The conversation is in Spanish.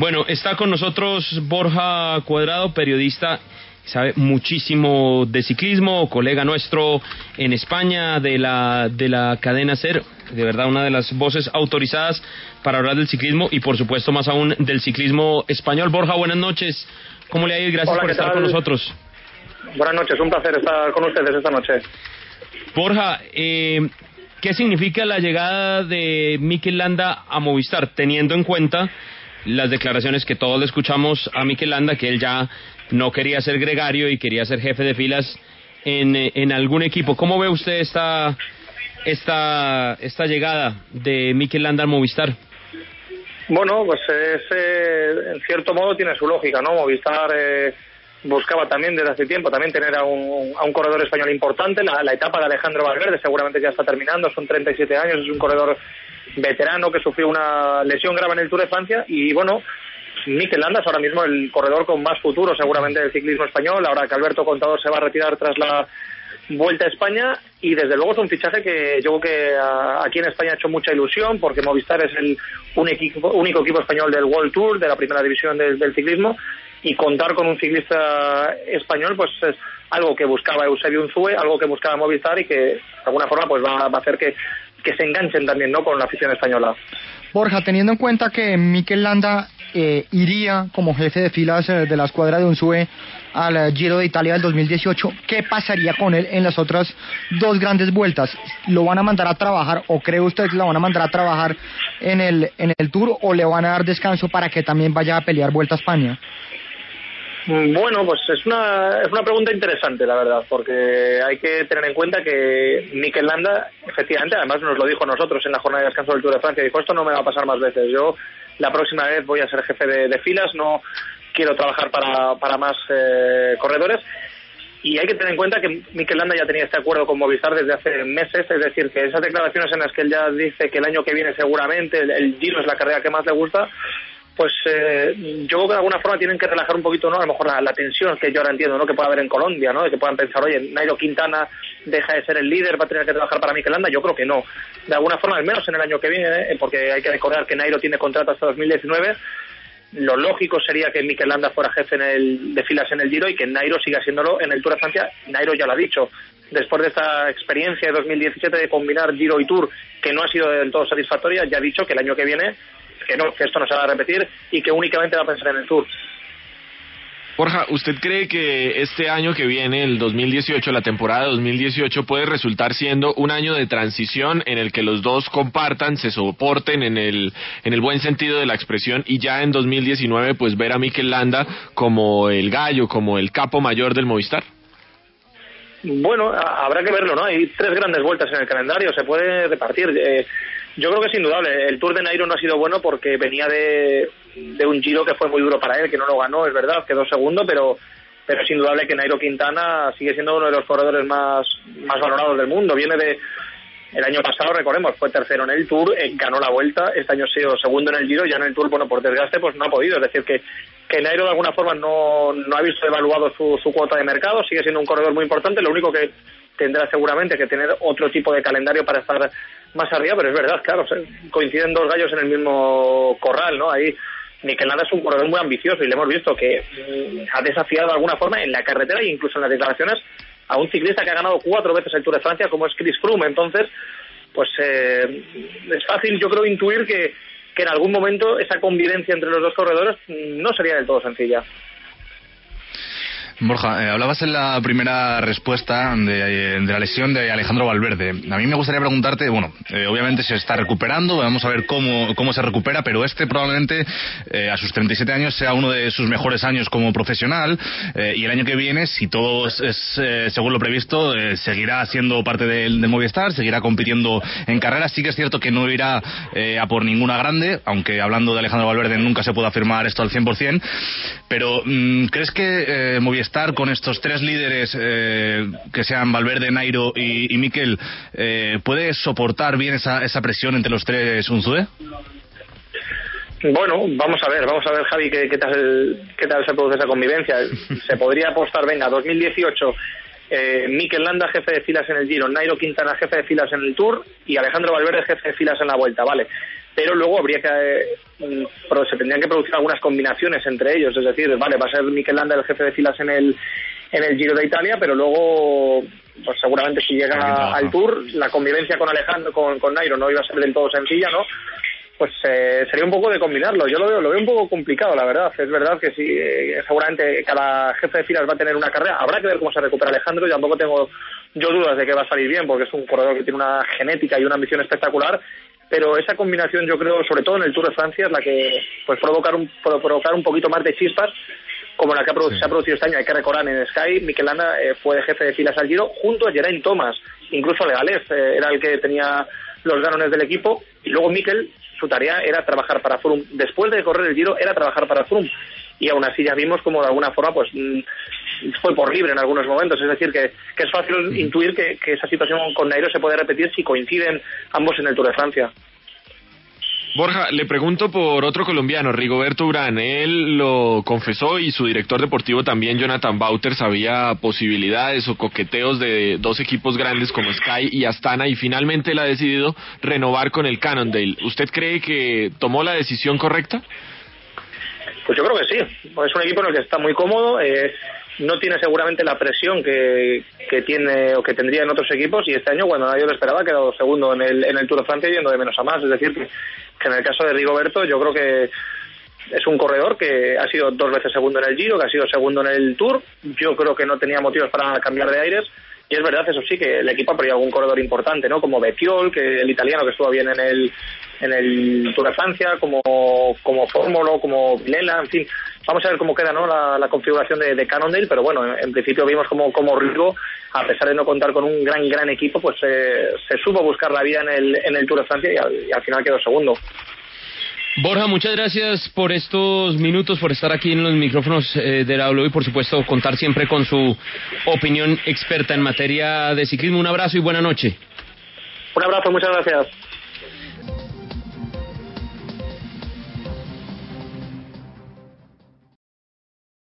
Bueno, está con nosotros Borja Cuadrado, periodista sabe muchísimo de ciclismo, colega nuestro en España de la, de la cadena SER, de verdad una de las voces autorizadas para hablar del ciclismo y por supuesto más aún del ciclismo español. Borja, buenas noches. ¿Cómo le ha ido? Gracias por estar con nosotros. Buenas noches, un placer estar con ustedes esta noche. Borja, eh, ¿qué significa la llegada de Mikel Landa a Movistar, teniendo en cuenta las declaraciones que todos le escuchamos a Mikel Landa, que él ya no quería ser gregario y quería ser jefe de filas en, en algún equipo. ¿Cómo ve usted esta, esta, esta llegada de Mikel Landa al Movistar? Bueno, pues es, eh, en cierto modo tiene su lógica, ¿no? Movistar eh, buscaba también desde hace tiempo también tener a un, a un corredor español importante. La, etapa de Alejandro Valverde seguramente ya está terminando, son 37 años, es un corredor veterano que sufrió una lesión grave en el Tour de Francia y bueno, Mikel Landa es ahora mismo el corredor con más futuro seguramente del ciclismo español, ahora que Alberto Contador se va a retirar tras la Vuelta a España y desde luego es un fichaje que yo creo que aquí en España ha hecho mucha ilusión porque Movistar es el único equipo español del World Tour, de la primera división del, del ciclismo y contar con un ciclista español pues es algo que buscaba Eusebio Unzue, algo que buscaba Movistar y que de alguna forma pues va, a hacer que, que se enganchen también ¿no? con la afición española. Borja, teniendo en cuenta que Mikel Landa eh, iría como jefe de filas eh, de la escuadra de Unsue al eh, Giro de Italia del 2018, ¿qué pasaría con él en las otras dos grandes vueltas? ¿Lo van a mandar a trabajar o cree usted que lo van a mandar a trabajar en el, en el Tour o le van a dar descanso para que también vaya a pelear Vuelta a España? Bueno, pues es una, es una pregunta interesante, la verdad, porque hay que tener en cuenta que Mikel Landa, efectivamente, además nos lo dijo nosotros en la jornada de descanso del Tour de Francia, dijo, esto no me va a pasar más veces, yo la próxima vez voy a ser jefe de, filas, no quiero trabajar para, para más eh, corredores. Y hay que tener en cuenta que Mikel Landa ya tenía este acuerdo con Movistar desde hace meses, es decir, que esas declaraciones en las que él ya dice que el año que viene seguramente el, el Giro es la carrera que más le gusta, pues eh, yo creo que de alguna forma tienen que relajar un poquito, ¿no? A lo mejor la, tensión que yo ahora entiendo, ¿no? Que puede haber en Colombia, ¿no? De que puedan pensar, oye, Nairo Quintana deja de ser el líder, va a tener que trabajar para Landa. Yo creo que no. De alguna forma, al menos en el año que viene, ¿eh? porque hay que recordar que Nairo tiene contrato hasta 2019, lo lógico sería que Landa fuera jefe en el, de filas en el Giro y que Nairo siga siéndolo en el Tour de Francia. Nairo ya lo ha dicho. Después de esta experiencia de 2017 de combinar Giro y Tour, que no ha sido del todo satisfactoria, ya ha dicho que el año que viene que no, que esto no se va a repetir y que únicamente va a pensar en el Tour. Borja, ¿usted cree que este año que viene, el 2018, la temporada 2018, puede resultar siendo un año de transición en el que los dos compartan, se soporten en el, en el buen sentido de la expresión y ya en 2019 pues ver a Mikel Landa como el gallo, como el capo mayor del Movistar? Bueno, habrá que verlo, ¿no? Hay tres grandes vueltas en el calendario, se puede repartir. Eh, yo creo que es indudable. El Tour de Nairo no ha sido bueno porque venía de, de un giro que fue muy duro para él, que no lo ganó, es verdad, quedó segundo, pero pero es indudable que Nairo Quintana sigue siendo uno de los corredores más, más valorados del mundo. Viene de. El año pasado, recordemos, fue tercero en el Tour, eh, ganó la vuelta, este año ha sido segundo en el Giro, ya en el Tour, bueno, por desgaste, pues no ha podido. Es decir, que, que Nairo de alguna forma no, no ha visto evaluado su, su cuota de mercado, sigue siendo un corredor muy importante, lo único que tendrá seguramente que tener otro tipo de calendario para estar más arriba, pero es verdad, claro, coinciden dos gallos en el mismo corral, ¿no? Ahí Mikel Landa es un corredor muy ambicioso y le hemos visto que mm, ha desafiado de alguna forma en la carretera e incluso en las declaraciones a un ciclista que ha ganado cuatro veces el Tour de Francia como es Chris Froome. Entonces, pues eh, es fácil, yo creo, intuir que, que en algún momento esa convivencia entre los dos corredores no sería del todo sencilla. Borja, eh, hablabas en la primera respuesta de, la lesión de Alejandro Valverde. A mí me gustaría preguntarte, bueno, eh, obviamente se está recuperando, vamos a ver cómo, cómo se recupera, pero este probablemente eh, a sus 37 años sea uno de sus mejores años como profesional y el año que viene, si todo es, según lo previsto, seguirá siendo parte de Movistar, seguirá compitiendo en carreras. Sí que es cierto que no irá a por ninguna grande, aunque hablando de Alejandro Valverde nunca se puede afirmar esto al 100%, pero mm, ¿crees que Movistar estar con estos tres líderes, eh, que sean Valverde, Nairo y, y Miquel, eh, ¿puede soportar bien esa, esa presión entre los tres Unzue? Bueno, vamos a ver, vamos a ver, Javi, qué, qué, tal, qué tal se produce esa convivencia. Se podría apostar, venga, 2018, eh, Mikel Landa, jefe de filas en el Giro, Nairo Quintana, jefe de filas en el Tour, y Alejandro Valverde, jefe de filas en la Vuelta, ¿vale? Pero luego habría que eh, se tendrían que producir algunas combinaciones entre ellos, es decir, vale, va a ser Mikel Landa el jefe de filas en el en el Giro de Italia, pero luego pues seguramente si llega al Tour la convivencia con Alejandro con, con Nairo no iba a ser del todo sencilla, ¿no? pues eh, sería un poco de combinarlo. Yo lo veo, lo veo un poco complicado, la verdad. Es verdad que sí, eh, seguramente cada jefe de filas va a tener una carrera. Habrá que ver cómo se recupera Alejandro. Yo tampoco tengo yo dudas de que va a salir bien, porque es un corredor que tiene una genética y una ambición espectacular. Pero esa combinación, yo creo, sobre todo en el Tour de Francia, es la que pues provocar un, provocar un poquito más de chispas como la que se ha producido este año. Hay que recordar en Sky, Mikel Landa eh, fue de jefe de filas al Giro junto a Geraint Thomas. Incluso Legales era el que tenía los ganones del equipo. Y luego Mikel su tarea era trabajar para Froome. Después de correr el Giro era trabajar para Froome. Y aún así ya vimos como de alguna forma pues mm, fue por libre en algunos momentos. Es decir, que, es fácil intuir que, que, esa situación con Nairo se puede repetir si coinciden ambos en el Tour de Francia. Borja, le pregunto por otro colombiano, Rigoberto Urán. Él lo confesó y su director deportivo también, Jonathan Bauter, sabía posibilidades o coqueteos de dos equipos grandes como Sky y Astana y finalmente él ha decidido renovar con el Cannondale. ¿Usted cree que tomó la decisión correcta? Pues yo creo que sí. Es un equipo en el que está muy cómodo. Eh, no tiene seguramente la presión que, que tiene o que tendría en otros equipos y este año cuando nadie lo esperaba ha quedado segundo en el, en el Tour de Francia yendo de menos a más. Es decir, que que en el caso de Rigoberto yo creo que es un corredor que ha sido dos veces segundo en el Giro, que ha sido segundo en el Tour. Yo creo que no tenía motivos para cambiar de aires. Y es verdad, eso sí, que el equipo ha perdido algún corredor importante, ¿no? Como Bettiol, que el italiano que estuvo bien en el, en el Tour de Francia, como, como Fórmulo, como Vilela, en fin. Vamos a ver cómo queda ¿no? la, configuración de, de, Cannondale, pero bueno, en, principio vimos como, como Rigo, a pesar de no contar con un gran, gran equipo, pues eh, se supo buscar la vida en el, en el Tour de Francia y al final quedó segundo. Borja, muchas gracias por estos minutos, por estar aquí en los micrófonos eh, de la W y por supuesto contar siempre con su opinión experta en materia de ciclismo. Un abrazo y buena noche. Un abrazo, muchas gracias.